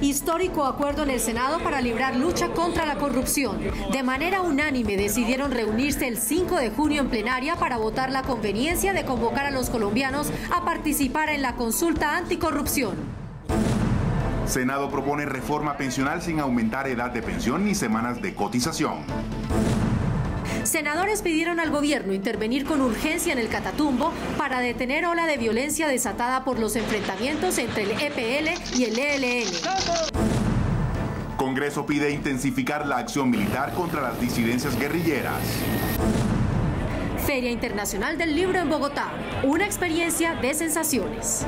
Histórico acuerdo en el Senado para librar lucha contra la corrupción. De manera unánime decidieron reunirse el 5 de junio en plenaria para votar la conveniencia de convocar a los colombianos a participar en la consulta anticorrupción. Senado propone reforma pensional sin aumentar edad de pensión ni semanas de cotización. Senadores pidieron al gobierno intervenir con urgencia en el Catatumbo para detener ola de violencia desatada por los enfrentamientos entre el EPL y el ELN. Congreso pide intensificar la acción militar contra las disidencias guerrilleras. Feria Internacional del Libro en Bogotá, una experiencia de sensaciones.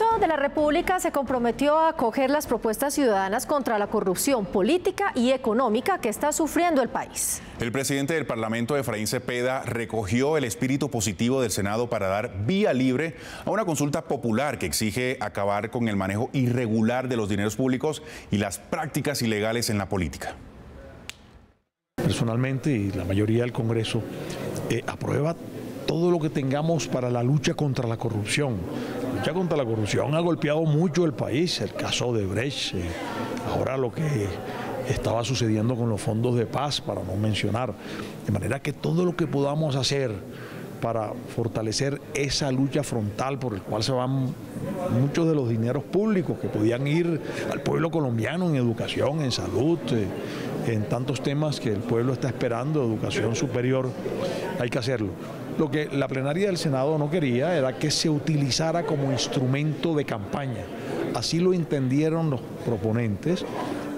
Congreso de la República se comprometió a acoger las propuestas ciudadanas contra la corrupción política y económica que está sufriendo el país. El presidente del Parlamento, Efraín Cepeda, recogió el espíritu positivo del Senado para dar vía libre a una consulta popular que exige acabar con el manejo irregular de los dineros públicos y las prácticas ilegales en la política. Personalmente, y la mayoría del Congreso eh, aprueba todo lo que tengamos para la lucha contra la corrupción. Lucha contra la corrupción ha golpeado mucho el país, el caso de Brecht, eh, ahora lo que estaba sucediendo con los fondos de paz, para no mencionar. De manera que todo lo que podamos hacer para fortalecer esa lucha frontal por el cual se van muchos de los dineros públicos que podían ir al pueblo colombiano en educación, en salud, eh, en tantos temas que el pueblo está esperando, educación superior, hay que hacerlo. Lo que la plenaria del Senado no quería era que se utilizara como instrumento de campaña. Así lo entendieron los proponentes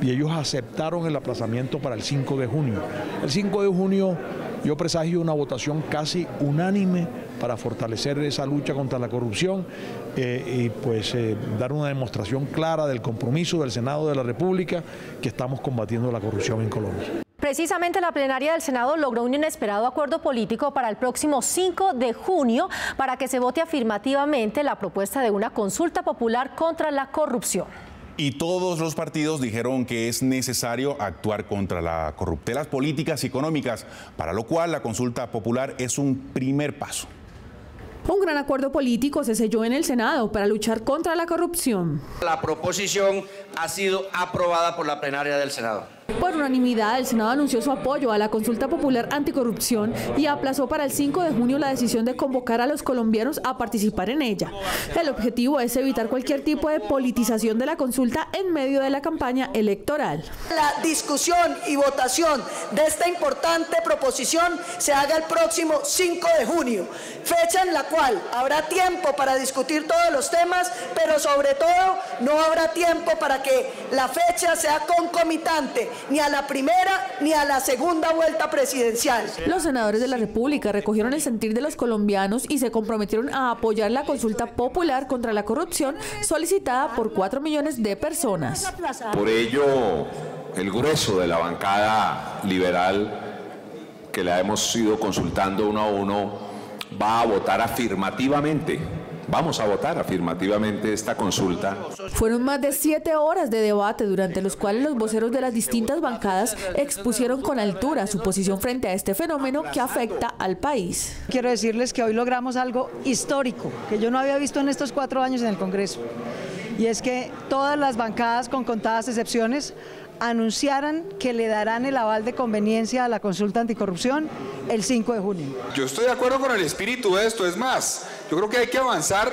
y ellos aceptaron el aplazamiento para el 5 de junio. El 5 de junio yo presagio una votación casi unánime para fortalecer esa lucha contra la corrupción eh, y pues eh, dar una demostración clara del compromiso del Senado de la República que estamos combatiendo la corrupción en Colombia. Precisamente la plenaria del Senado logró un inesperado acuerdo político para el próximo 5 de junio para que se vote afirmativamente la propuesta de una consulta popular contra la corrupción. Y todos los partidos dijeron que es necesario actuar contra la corruptelas políticas y económicas, para lo cual la consulta popular es un primer paso. Un gran acuerdo político se selló en el Senado para luchar contra la corrupción. La proposición ha sido aprobada por la plenaria del Senado. Por unanimidad, el Senado anunció su apoyo a la consulta popular anticorrupción y aplazó para el 5 de junio la decisión de convocar a los colombianos a participar en ella. El objetivo es evitar cualquier tipo de politización de la consulta en medio de la campaña electoral. La discusión y votación de esta importante proposición se haga el próximo 5 de junio, fecha en la cual habrá tiempo para discutir todos los temas, pero sobre todo no habrá tiempo para que la fecha sea concomitante ni a la primera ni a la segunda vuelta presidencial. Los senadores de la República recogieron el sentir de los colombianos y se comprometieron a apoyar la consulta popular contra la corrupción solicitada por 4 millones de personas. Por ello, el grueso de la bancada liberal que la hemos ido consultando uno a uno va a votar afirmativamente Vamos a votar afirmativamente esta consulta. Fueron más de siete horas de debate durante los cuales los voceros de las distintas bancadas expusieron con altura su posición frente a este fenómeno que afecta al país. Quiero decirles que hoy logramos algo histórico que yo no había visto en estos cuatro años en el Congreso. Y es que todas las bancadas, con contadas excepciones, anunciaran que le darán el aval de conveniencia a la consulta anticorrupción el 5 de junio. Yo estoy de acuerdo con el espíritu de esto, es más, yo creo que hay que avanzar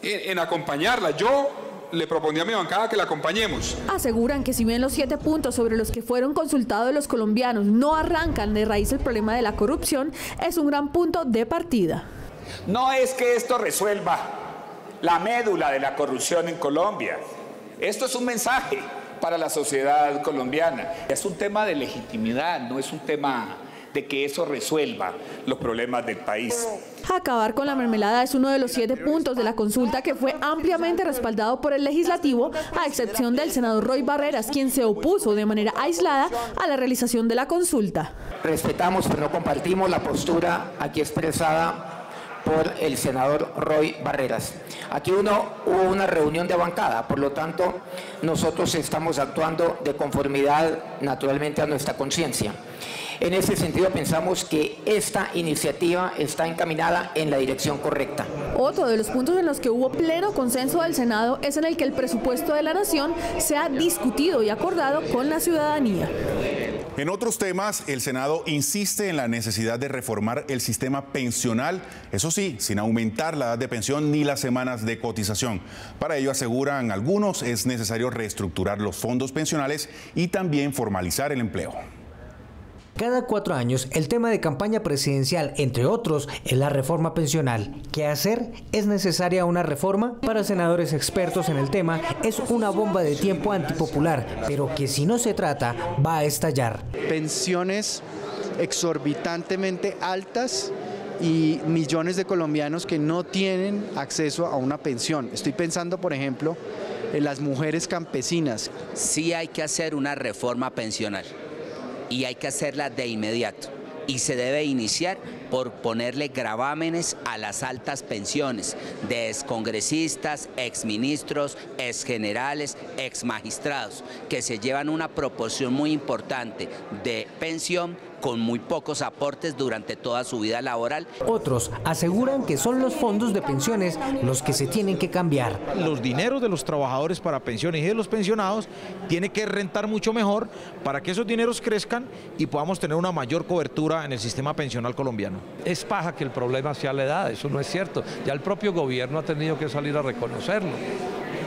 en, en acompañarla. Yo le propondría a mi bancada que la acompañemos. Aseguran que si bien los siete puntos sobre los que fueron consultados los colombianos no arrancan de raíz el problema de la corrupción, es un gran punto de partida. No es que esto resuelva la médula de la corrupción en Colombia. Esto es un mensaje para la sociedad colombiana. Es un tema de legitimidad, no es un tema de que eso resuelva los problemas del país. Acabar con la mermelada es uno de los siete puntos de la consulta que fue ampliamente respaldado por el legislativo, a excepción del senador Roy Barreras, quien se opuso de manera aislada a la realización de la consulta. Respetamos pero no compartimos la postura aquí expresada por el senador Roy Barreras. Aquí uno, hubo una reunión de bancada, por lo tanto nosotros estamos actuando de conformidad naturalmente a nuestra conciencia. En ese sentido pensamos que esta iniciativa está encaminada en la dirección correcta. Otro de los puntos en los que hubo pleno consenso del Senado es en el que el presupuesto de la Nación se ha discutido y acordado con la ciudadanía. En otros temas, el Senado insiste en la necesidad de reformar el sistema pensional, eso sí, sin aumentar la edad de pensión ni las semanas de cotización. Para ello, aseguran algunos, es necesario reestructurar los fondos pensionales y también formalizar el empleo. Cada cuatro años, el tema de campaña presidencial, entre otros, es la reforma pensional. ¿Qué hacer? ¿Es necesaria una reforma? Para senadores expertos en el tema, es una bomba de tiempo antipopular, pero que si no se trata, va a estallar. Pensiones exorbitantemente altas y millones de colombianos que no tienen acceso a una pensión. Estoy pensando, por ejemplo, en las mujeres campesinas. Sí hay que hacer una reforma pensional y hay que hacerla de inmediato. Y se debe iniciar por ponerle gravámenes a las altas pensiones de excongresistas, exministros, exgenerales, exmagistrados, que se llevan una proporción muy importante de pensión con muy pocos aportes durante toda su vida laboral. Otros aseguran que son los fondos de pensiones los que se tienen que cambiar. Los dineros de los trabajadores para pensiones y de los pensionados tiene que rentar mucho mejor para que esos dineros crezcan y podamos tener una mayor cobertura en el sistema pensional colombiano. Es paja que el problema sea la edad, eso no es cierto. Ya el propio gobierno ha tenido que salir a reconocerlo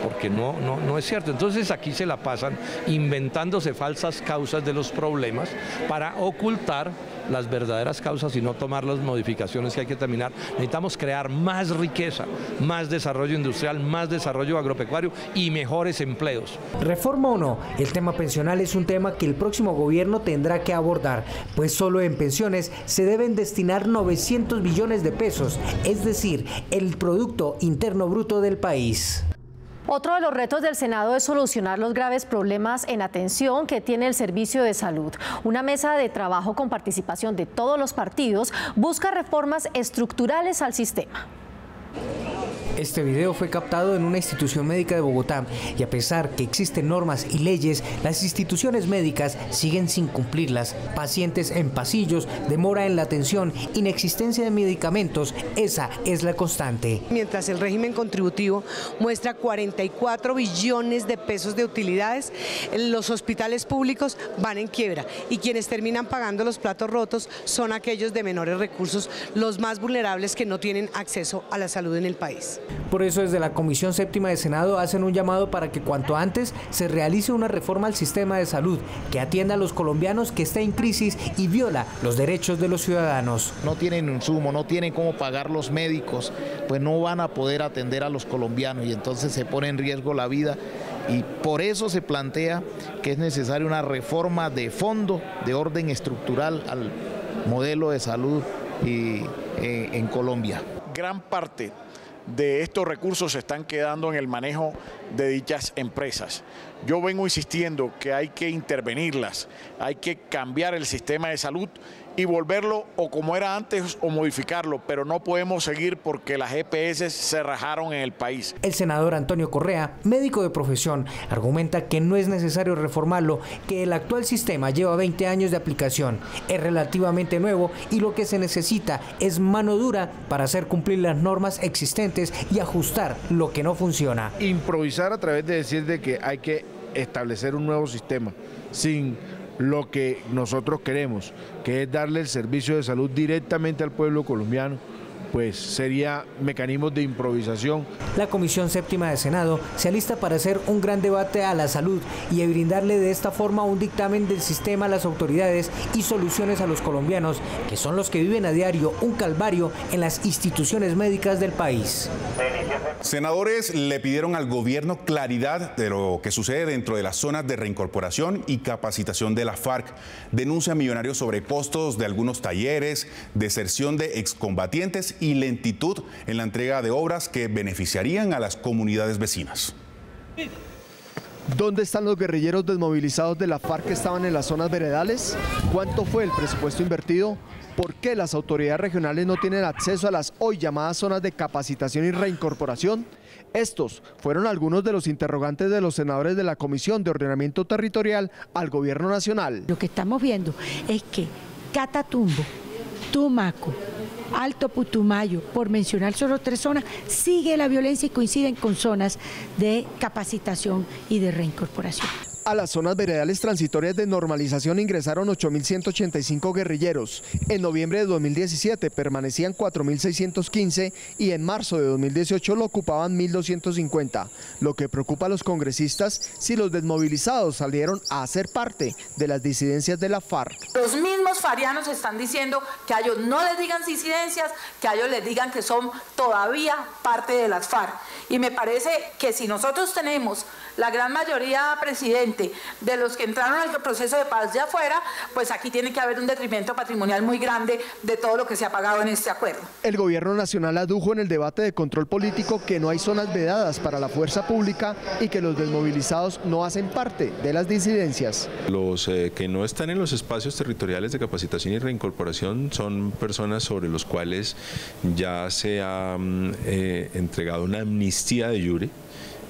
porque no, no, no es cierto. Entonces aquí se la pasan inventándose falsas causas de los problemas para ocultar las verdaderas causas y no tomar las modificaciones que hay que terminar. Necesitamos crear más riqueza, más desarrollo industrial, más desarrollo agropecuario y mejores empleos. Reforma o no, el tema pensional es un tema que el próximo gobierno tendrá que abordar, pues solo en pensiones se deben destinar 900 billones de pesos, es decir, el Producto Interno Bruto del país. Otro de los retos del Senado es solucionar los graves problemas en atención que tiene el servicio de salud. Una mesa de trabajo con participación de todos los partidos busca reformas estructurales al sistema. Este video fue captado en una institución médica de Bogotá y a pesar que existen normas y leyes, las instituciones médicas siguen sin cumplirlas. Pacientes en pasillos, demora en la atención, inexistencia de medicamentos, esa es la constante. Mientras el régimen contributivo muestra 44 billones de pesos de utilidades, los hospitales públicos van en quiebra y quienes terminan pagando los platos rotos son aquellos de menores recursos, los más vulnerables que no tienen acceso a la salud en el país. Por eso desde la Comisión Séptima de Senado hacen un llamado para que cuanto antes se realice una reforma al sistema de salud que atienda a los colombianos que está en crisis y viola los derechos de los ciudadanos. No tienen insumo, no tienen cómo pagar los médicos, pues no van a poder atender a los colombianos y entonces se pone en riesgo la vida y por eso se plantea que es necesaria una reforma de fondo, de orden estructural al modelo de salud y, eh, en Colombia. Gran parte de estos recursos se están quedando en el manejo de dichas empresas. Yo vengo insistiendo que hay que intervenirlas, hay que cambiar el sistema de salud y volverlo o como era antes o modificarlo, pero no podemos seguir porque las EPS se rajaron en el país. El senador Antonio Correa, médico de profesión, argumenta que no es necesario reformarlo, que el actual sistema lleva 20 años de aplicación, es relativamente nuevo y lo que se necesita es mano dura para hacer cumplir las normas existentes y ajustar lo que no funciona. Improvisar a través de decir de que hay que establecer un nuevo sistema sin lo que nosotros queremos, que es darle el servicio de salud directamente al pueblo colombiano pues sería mecanismos de improvisación. La Comisión Séptima de Senado se alista para hacer un gran debate a la salud y brindarle de esta forma un dictamen del sistema a las autoridades y soluciones a los colombianos, que son los que viven a diario un calvario en las instituciones médicas del país. Senadores le pidieron al gobierno claridad de lo que sucede dentro de las zonas de reincorporación y capacitación de la FARC. Denuncia millonarios sobre costos de algunos talleres, deserción de excombatientes y lentitud en la entrega de obras que beneficiarían a las comunidades vecinas. ¿Dónde están los guerrilleros desmovilizados de la FARC que estaban en las zonas veredales? ¿Cuánto fue el presupuesto invertido? ¿Por qué las autoridades regionales no tienen acceso a las hoy llamadas zonas de capacitación y reincorporación? Estos fueron algunos de los interrogantes de los senadores de la Comisión de Ordenamiento Territorial al Gobierno Nacional. Lo que estamos viendo es que Catatumbo, Tumaco, Alto Putumayo, por mencionar solo tres zonas, sigue la violencia y coinciden con zonas de capacitación y de reincorporación. A las zonas veredales transitorias de normalización ingresaron 8.185 guerrilleros. En noviembre de 2017 permanecían 4.615 y en marzo de 2018 lo ocupaban 1.250. Lo que preocupa a los congresistas si los desmovilizados salieron a hacer parte de las disidencias de la FARC. Los mismos farianos están diciendo que a ellos no les digan disidencias, que a ellos les digan que son todavía parte de las FARC. Y me parece que si nosotros tenemos la gran mayoría, presidente, de los que entraron al proceso de paz de afuera, pues aquí tiene que haber un detrimento patrimonial muy grande de todo lo que se ha pagado en este acuerdo. El gobierno nacional adujo en el debate de control político que no hay zonas vedadas para la fuerza pública y que los desmovilizados no hacen parte de las disidencias. Los eh, que no están en los espacios territoriales de capacitación y reincorporación son personas sobre los cuales ya se ha mm, eh, entregado una amnistía de jure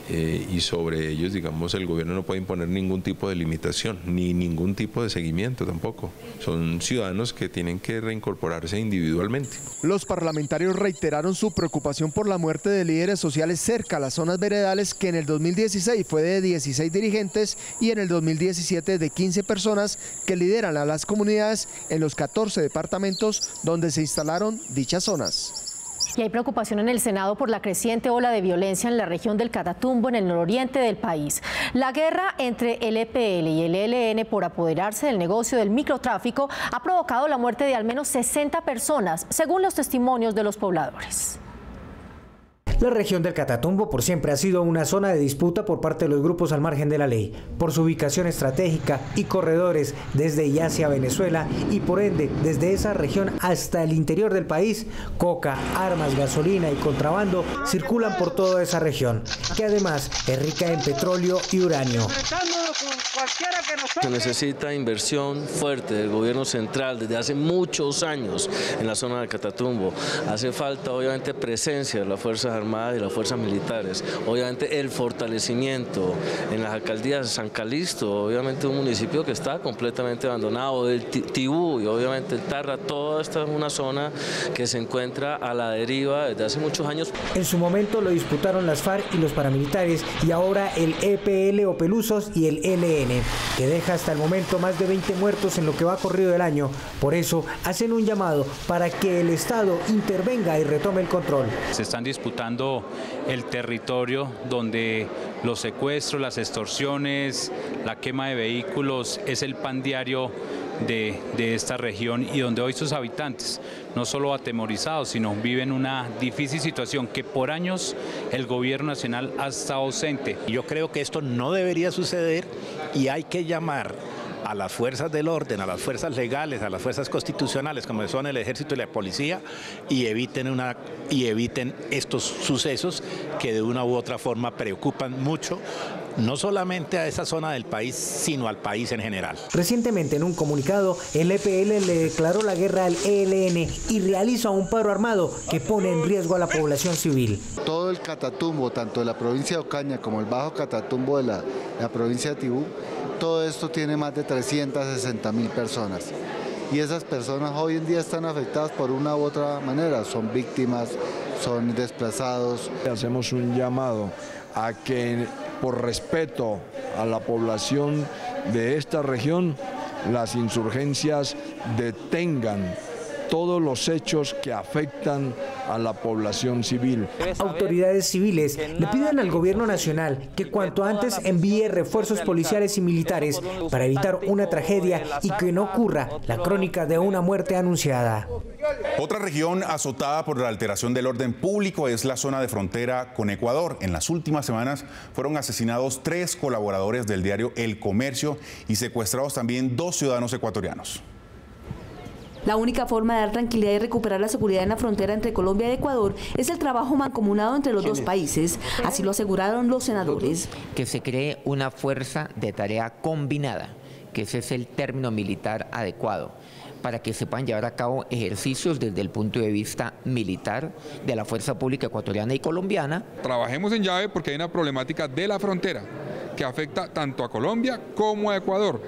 eh, y sobre ellos, digamos, el gobierno no puede imponer ningún tipo de limitación, ni ningún tipo de seguimiento tampoco. Son ciudadanos que tienen que reincorporarse individualmente. Los parlamentarios reiteraron su preocupación por la muerte de líderes sociales cerca a las zonas veredales, que en el 2016 fue de 16 dirigentes y en el 2017 de 15 personas que lideran a las comunidades en los 14 departamentos donde se instalaron dichas zonas. Y hay preocupación en el Senado por la creciente ola de violencia en la región del Catatumbo, en el nororiente del país. La guerra entre el EPL y el ELN por apoderarse del negocio del microtráfico ha provocado la muerte de al menos 60 personas, según los testimonios de los pobladores. La región del Catatumbo por siempre ha sido una zona de disputa por parte de los grupos al margen de la ley, por su ubicación estratégica y corredores desde y hacia Venezuela y por ende desde esa región hasta el interior del país, coca, armas, gasolina y contrabando circulan por toda esa región, que además es rica en petróleo y uranio. Se necesita inversión fuerte del gobierno central desde hace muchos años en la zona del Catatumbo. Hace falta obviamente presencia de las Fuerzas Armadas y las Fuerzas Militares. Obviamente el fortalecimiento en las alcaldías de San Calixto, obviamente un municipio que está completamente abandonado, del Tibú y obviamente el Tarra, toda esta es una zona que se encuentra a la deriva desde hace muchos años. En su momento lo disputaron las FARC y los paramilitares y ahora el EPL o Pelusos y el LN, que deja hasta el momento más de 20 muertos en lo que va corrido del año. Por eso hacen un llamado para que el Estado intervenga y retome el control. Se están disputando el territorio donde los secuestros, las extorsiones, la quema de vehículos es el pan diario de, de, esta región y donde hoy sus habitantes, no solo atemorizados, sino viven una difícil situación que por años el gobierno nacional ha estado ausente. Yo creo que esto no debería suceder y hay que llamar a las fuerzas del orden, a las fuerzas legales, a las fuerzas constitucionales, como son el ejército y la policía, y eviten, una, y eviten estos sucesos que de una u otra forma preocupan mucho no solamente a esa zona del país, sino al país en general. Recientemente en un comunicado, el EPL le declaró la guerra al ELN y realiza un paro armado que pone en riesgo a la población civil. Todo el Catatumbo, tanto de la provincia de Ocaña como el Bajo Catatumbo de la, la provincia de Tibú, todo esto tiene más de 360 mil personas. Y esas personas hoy en día están afectadas por una u otra manera, son víctimas, son desplazados. Hacemos un llamado a que por respeto a la población de esta región, las insurgencias detengan todos los hechos que afectan a la población civil. Autoridades civiles le piden al gobierno nacional que cuanto antes envíe refuerzos policiales y militares para evitar una tragedia y que no ocurra la crónica de una muerte anunciada. Otra región azotada por la alteración del orden público es la zona de frontera con Ecuador. En las últimas semanas fueron asesinados tres colaboradores del diario El Comercio y secuestrados también dos ciudadanos ecuatorianos. La única forma de dar tranquilidad y recuperar la seguridad en la frontera entre Colombia y Ecuador es el trabajo mancomunado entre los dos países. Así lo aseguraron los senadores. Que se cree una fuerza de tarea combinada, que ese es el término militar adecuado para que se puedan llevar a cabo ejercicios desde el punto de vista militar de la Fuerza Pública Ecuatoriana y Colombiana. Trabajemos en llave porque hay una problemática de la frontera que afecta tanto a Colombia como a Ecuador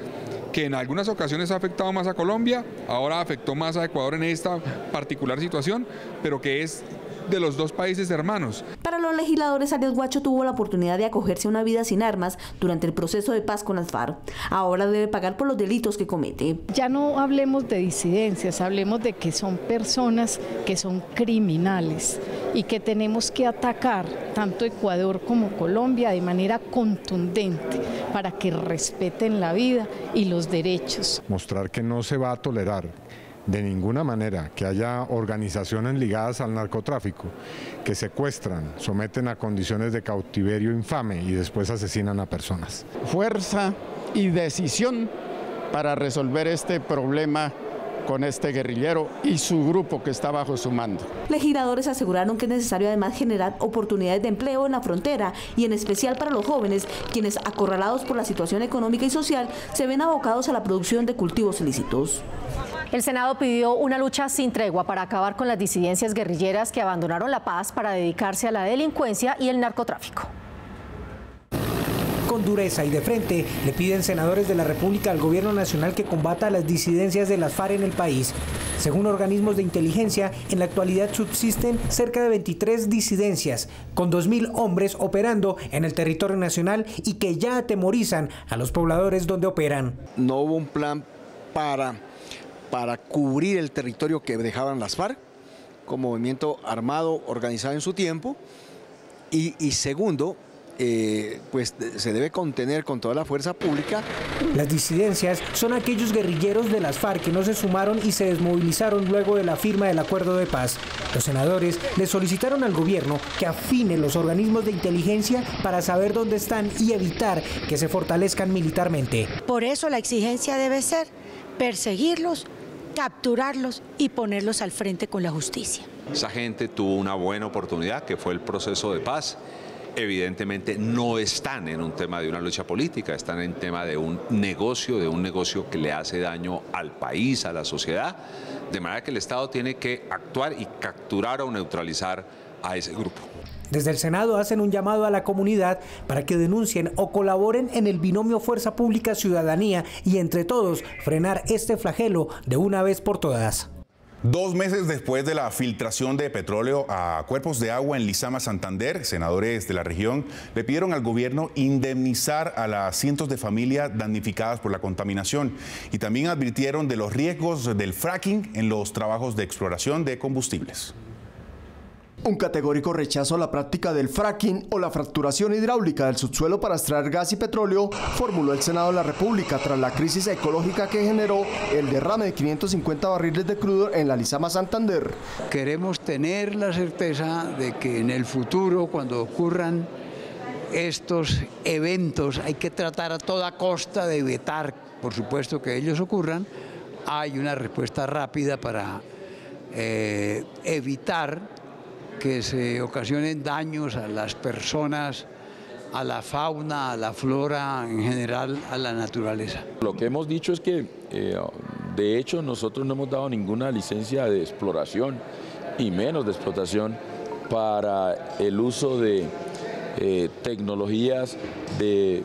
que en algunas ocasiones ha afectado más a Colombia, ahora afectó más a Ecuador en esta particular situación, pero que es de los dos países hermanos. Para los legisladores, Arias Guacho tuvo la oportunidad de acogerse a una vida sin armas durante el proceso de paz con las FARC. Ahora debe pagar por los delitos que comete. Ya no hablemos de disidencias, hablemos de que son personas que son criminales y que tenemos que atacar tanto Ecuador como Colombia de manera contundente para que respeten la vida y los derechos. Mostrar que no se va a tolerar de ninguna manera que haya organizaciones ligadas al narcotráfico que secuestran, someten a condiciones de cautiverio infame y después asesinan a personas. Fuerza y decisión para resolver este problema con este guerrillero y su grupo que está bajo su mando. Legisladores aseguraron que es necesario además generar oportunidades de empleo en la frontera y en especial para los jóvenes, quienes acorralados por la situación económica y social se ven abocados a la producción de cultivos ilícitos. El Senado pidió una lucha sin tregua para acabar con las disidencias guerrilleras que abandonaron la paz para dedicarse a la delincuencia y el narcotráfico. Con dureza y de frente le piden senadores de la República al gobierno nacional que combata las disidencias de las FARC en el país. Según organismos de inteligencia, en la actualidad subsisten cerca de 23 disidencias, con 2.000 hombres operando en el territorio nacional y que ya atemorizan a los pobladores donde operan. No hubo un plan para para cubrir el territorio que dejaban las FARC como movimiento armado organizado en su tiempo. Y, segundo, eh, pues se debe contener con toda la fuerza pública. Las disidencias son aquellos guerrilleros de las FARC que no se sumaron y se desmovilizaron luego de la firma del acuerdo de paz. Los senadores le solicitaron al gobierno que afine los organismos de inteligencia para saber dónde están y evitar que se fortalezcan militarmente. Por eso la exigencia debe ser perseguirlos, capturarlos y ponerlos al frente con la justicia. Esa gente tuvo una buena oportunidad, que fue el proceso de paz. Evidentemente no están en un tema de una lucha política, están en tema de un negocio, de un negocio que le hace daño al país, a la sociedad, de manera que el Estado tiene que actuar y capturar o neutralizar a ese grupo. Desde el Senado hacen un llamado a la comunidad para que denuncien o colaboren en el binomio Fuerza Pública Ciudadanía y entre todos frenar este flagelo de una vez por todas. Dos meses después de la filtración de petróleo a cuerpos de agua en Lizama, Santander, senadores de la región le pidieron al gobierno indemnizar a las cientos de familias damnificadas por la contaminación y también advirtieron de los riesgos del fracking en los trabajos de exploración de combustibles. Un categórico rechazo a la práctica del fracking o la fracturación hidráulica del subsuelo para extraer gas y petróleo formuló el Senado de la República tras la crisis ecológica que generó el derrame de 550 barriles de crudo en la Lizama Santander. Queremos tener la certeza de que en el futuro, cuando ocurran estos eventos, hay que tratar a toda costa de evitar, por supuesto, que ellos ocurran. Hay una respuesta rápida para eh, evitar que se ocasionen daños a las personas, a la fauna, a la flora, en general a la naturaleza. Lo que hemos dicho es que, eh, de hecho, nosotros no hemos dado ninguna licencia de exploración y menos de explotación para el uso de eh, tecnologías de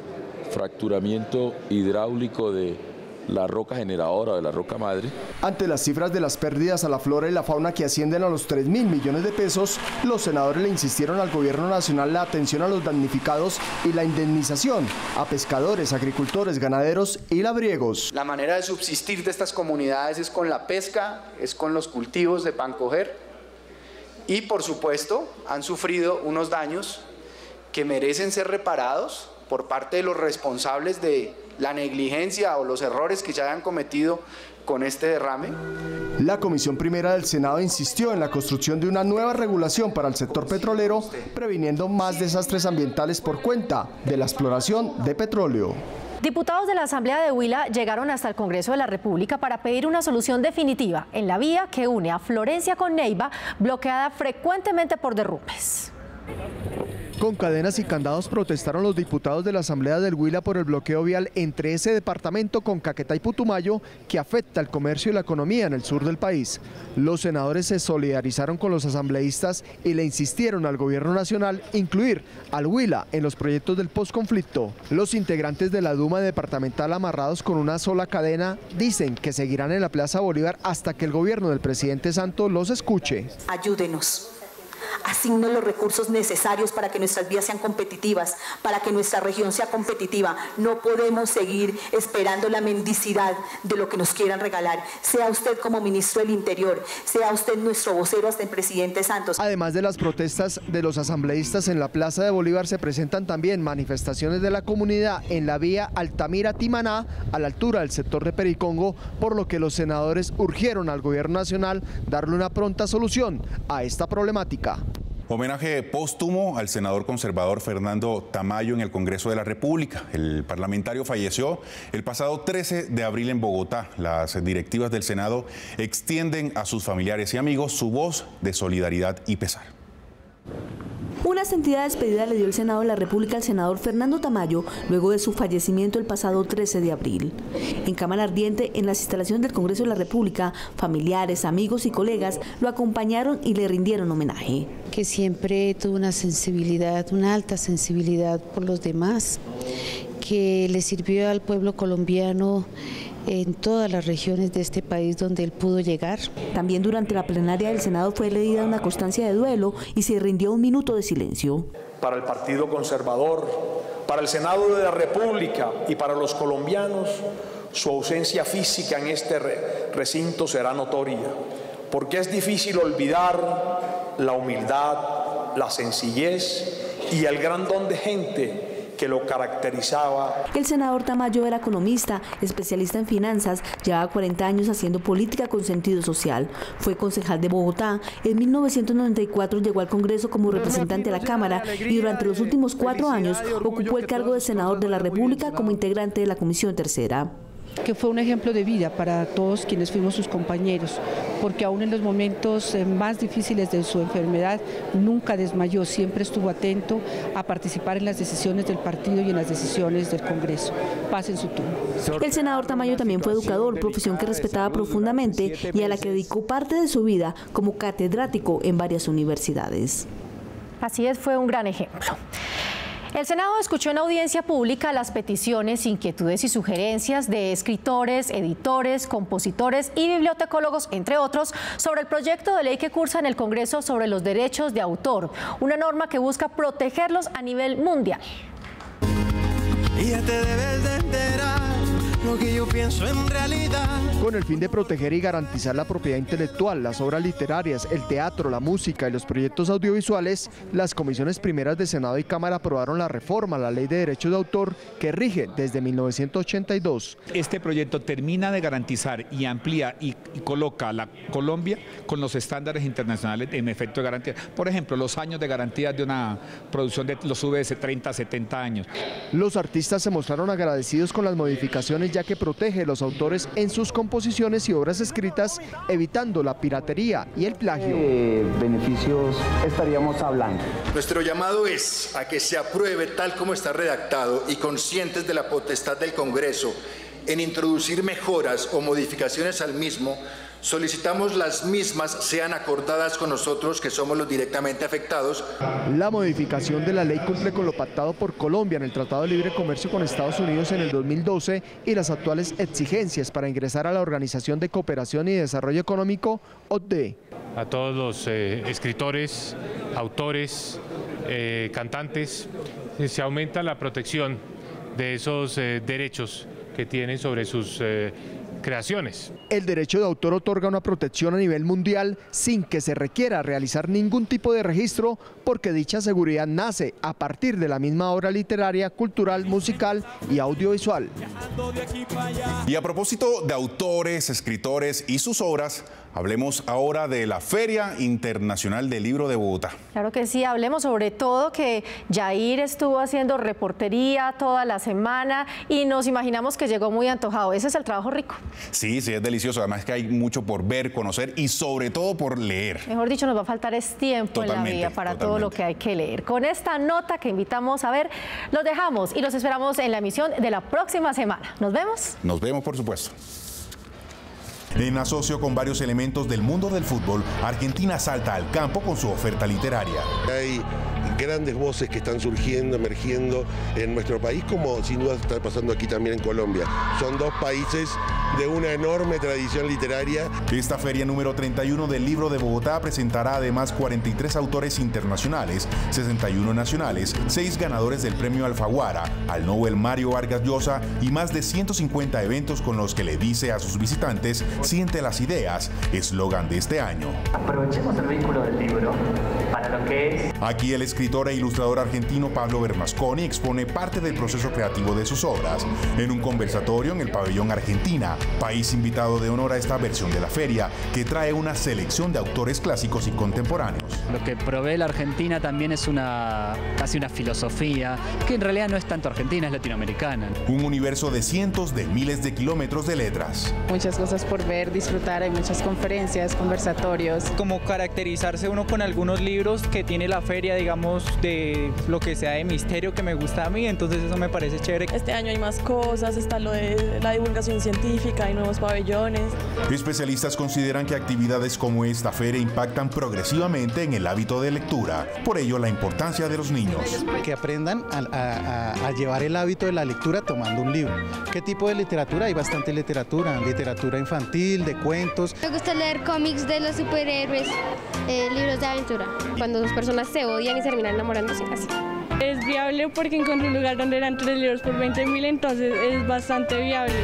fracturamiento hidráulico de la roca generadora de la roca madre. Ante las cifras de las pérdidas a la flora y la fauna que ascienden a los 3 mil millones de pesos, los senadores le insistieron al gobierno nacional la atención a los damnificados y la indemnización a pescadores, agricultores, ganaderos y labriegos. La manera de subsistir de estas comunidades es con la pesca, es con los cultivos de pan coger y por supuesto han sufrido unos daños que merecen ser reparados por parte de los responsables de la negligencia o los errores que ya hayan cometido con este derrame? La Comisión Primera del Senado insistió en la construcción de una nueva regulación para el sector petrolero, previniendo más desastres ambientales por cuenta de la exploración de petróleo. Diputados de la Asamblea de Huila llegaron hasta el Congreso de la República para pedir una solución definitiva en la vía que une a Florencia con Neiva, bloqueada frecuentemente por derrumbes. Con cadenas y candados protestaron los diputados de la Asamblea del Huila por el bloqueo vial entre ese departamento con Caquetá y Putumayo que afecta el comercio y la economía en el sur del país. Los senadores se solidarizaron con los asambleístas y le insistieron al gobierno nacional incluir al Huila en los proyectos del posconflicto. Los integrantes de la Duma departamental amarrados con una sola cadena dicen que seguirán en la Plaza Bolívar hasta que el gobierno del presidente Santos los escuche. Ayúdenos asigne los recursos necesarios para que nuestras vías sean competitivas, para que nuestra región sea competitiva. No podemos seguir esperando la mendicidad de lo que nos quieran regalar. Sea usted como ministro del Interior, sea usted nuestro vocero hasta el presidente Santos. Además de las protestas de los asambleístas en la Plaza de Bolívar, se presentan también manifestaciones de la comunidad en la vía Altamira-Timaná, a la altura del sector de Pericongo, por lo que los senadores urgieron al gobierno nacional darle una pronta solución a esta problemática. Homenaje póstumo al senador conservador Fernando Tamayo en el Congreso de la República. El parlamentario falleció el pasado 13 de abril en Bogotá. Las directivas del Senado extienden a sus familiares y amigos su voz de solidaridad y pesar. Una sentida despedida le dio el Senado de la República al senador Fernando Tamayo luego de su fallecimiento el pasado 13 de abril. En Cámara Ardiente, en las instalaciones del Congreso de la República, familiares, amigos y colegas lo acompañaron y le rindieron homenaje. Que siempre tuvo una sensibilidad, una alta sensibilidad por los demás, que le sirvió al pueblo colombiano en todas las regiones de este país donde él pudo llegar. También durante la plenaria del Senado fue leída una constancia de duelo y se rindió un minuto de silencio. Para el Partido Conservador, para el Senado de la República y para los colombianos, su ausencia física en este recinto será notoria, porque es difícil olvidar la humildad, la sencillez y el gran don de gente que lo caracterizaba. El senador Tamayo era economista, especialista en finanzas, llevaba 40 años haciendo política con sentido social. Fue concejal de Bogotá. En 1994 llegó al Congreso como representante de la Cámara y durante los últimos cuatro años ocupó el cargo de senador de la República como integrante de la Comisión Tercera que fue un ejemplo de vida para todos quienes fuimos sus compañeros, porque aún en los momentos eh, más difíciles de su enfermedad nunca desmayó, siempre estuvo atento a participar en las decisiones del partido y en las decisiones del Congreso. Pasen su turno. El senador Tamayo también fue educador, profesión que respetaba profundamente y a la que dedicó parte de su vida como catedrático en varias universidades. Así es, fue un gran ejemplo. El Senado escuchó en audiencia pública las peticiones, inquietudes y sugerencias de escritores, editores, compositores y bibliotecólogos, entre otros, sobre el proyecto de ley que cursa en el Congreso sobre los derechos de autor, una norma que busca protegerlos a nivel mundial. Lo que yo pienso en realidad. Con el fin de proteger y garantizar la propiedad intelectual, las obras literarias, el teatro, la música y los proyectos audiovisuales, las comisiones primeras de Senado y Cámara aprobaron la reforma a la Ley de Derechos de Autor que rige desde 1982. Este proyecto termina de garantizar y amplía y, coloca a la Colombia con los estándares internacionales en efecto de garantía. Por ejemplo, los años de garantía de una producción de los de 30 a 70 años. Los artistas se mostraron agradecidos con las modificaciones ya que protege a los autores en sus composiciones y obras escritas, evitando la piratería y el plagio. ¿Qué beneficios estaríamos hablando? Nuestro llamado es a que se apruebe tal como está redactado y conscientes de la potestad del Congreso en introducir mejoras o modificaciones al mismo solicitamos las mismas sean acordadas con nosotros que somos los directamente afectados. La modificación de la ley cumple con lo pactado por Colombia en el Tratado de Libre Comercio con Estados Unidos en el 2012 y las actuales exigencias para ingresar a la Organización de Cooperación y Desarrollo Económico, OCDE. A todos los eh, escritores, autores, eh, cantantes, se aumenta la protección de esos eh, derechos que tienen sobre sus creaciones. El derecho de autor otorga una protección a nivel mundial sin que se requiera realizar ningún tipo de registro porque dicha seguridad nace a partir de la misma obra literaria, cultural, musical y audiovisual. Y a propósito de autores, escritores y sus obras, Hablemos ahora de la Feria Internacional del Libro de Bogotá. Claro que sí, hablemos sobre todo que Jair estuvo haciendo reportería toda la semana y nos imaginamos que llegó muy antojado. Ese es el trabajo rico. Sí, sí, es delicioso. Además que hay mucho por ver, conocer y sobre todo por leer. Mejor dicho, nos va a faltar es tiempo en la vida para todo lo que hay que leer. Con esta nota que invitamos a ver, los dejamos y los esperamos en la emisión de la próxima semana. ¿Nos vemos? Nos vemos, por supuesto. En asocio con varios elementos del mundo del fútbol, Argentina salta al campo con su oferta literaria. Grandes voces que están surgiendo, emergiendo en nuestro país, como sin duda está pasando aquí también en Colombia. Son dos países de una enorme tradición literaria. Esta feria número 31 del libro de Bogotá presentará además 43 autores internacionales, 61 nacionales, 6 ganadores del premio Alfaguara, al Nobel Mario Vargas Llosa y más de 150 eventos con los que le dice a sus visitantes, siente las ideas, eslogan de este año. Aprovechemos el vínculo del libro para lo que es. Aquí el escritor e ilustrador argentino Pablo Bernasconi expone parte del proceso creativo de sus obras en un conversatorio en el pabellón Argentina, país invitado de honor a esta versión de la feria, que trae una selección de autores clásicos y contemporáneos. Lo que provee la Argentina también es una casi una filosofía, que en realidad no es tanto argentina, es latinoamericana. Un universo de cientos de miles de kilómetros de letras. Muchas cosas por ver, disfrutar, hay muchas conferencias, conversatorios. Como caracterizarse uno con algunos libros que tiene la feria, digamos, de lo que sea de misterio que me gusta a mí, entonces eso me parece chévere. Este año hay más cosas, está lo de la divulgación científica, hay nuevos pabellones. Especialistas consideran que actividades como esta feria impactan progresivamente en el hábito de lectura, por ello la importancia de los niños. Que aprendan a, a llevar el hábito de la lectura tomando un libro. ¿Qué tipo de literatura? Hay bastante literatura, literatura infantil, de cuentos. Me gusta leer cómics de los superhéroes, eh, libros de aventura, cuando dos personas se odian y se terminan enamorándose casi. Es viable porque encontré un lugar donde eran tres libros por 20 mil, entonces es bastante viable.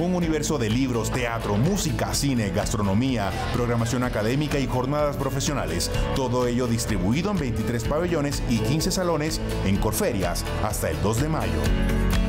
Un universo de libros, teatro, música, cine, gastronomía, programación académica y jornadas profesionales. Todo ello distribuido en 23 pabellones y 15 salones en Corferias hasta el 2 de mayo.